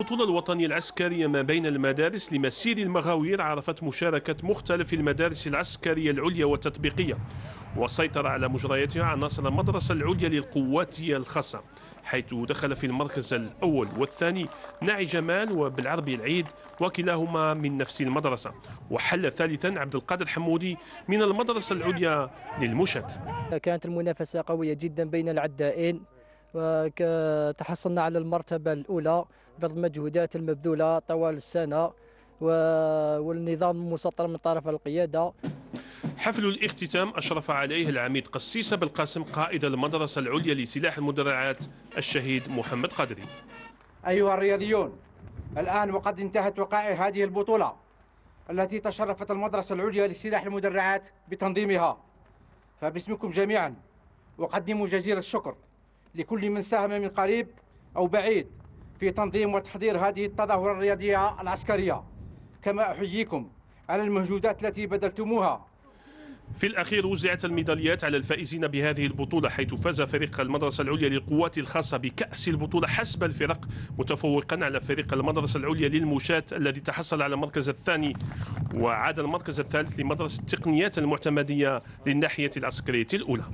البطولة الوطنية العسكرية ما بين المدارس لمسير المغاوير عرفت مشاركة مختلف المدارس العسكرية العليا والتطبيقية وسيطر على مجرياتها عناصر المدرسة العليا للقوات الخاصة حيث دخل في المركز الأول والثاني ناعي جمال وبالعربي العيد وكلاهما من نفس المدرسة وحل ثالثا عبد القادر حمودي من المدرسة العليا للمشت كانت المنافسة قوية جدا بين العدائين وتحصلنا على المرتبة الأولى بفضل المجهودات المبذولة طوال السنة والنظام المسطر من طرف القيادة. حفل الاختتام أشرف عليه العميد قسيس بالقاسم قائد المدرسة العليا لسلاح المدرعات الشهيد محمد قادري أيها الرياضيون الآن وقد انتهت وقائع هذه البطولة التي تشرفت المدرسة العليا لسلاح المدرعات بتنظيمها. فباسمكم جميعا أقدم جزيل الشكر. لكل من ساهم من قريب أو بعيد في تنظيم وتحضير هذه التظاهرة الرياضية العسكرية. كما أحييكم على المجهودات التي بذلتموها في الأخير وزعت الميداليات على الفائزين بهذه البطولة حيث فاز فريق المدرسة العليا للقوات الخاصة بكأس البطولة حسب الفرق متفوقا على فريق المدرسة العليا للمشاة الذي تحصل على المركز الثاني وعاد المركز الثالث لمدرسة التقنيات المعتمدية للناحية العسكرية الأولى.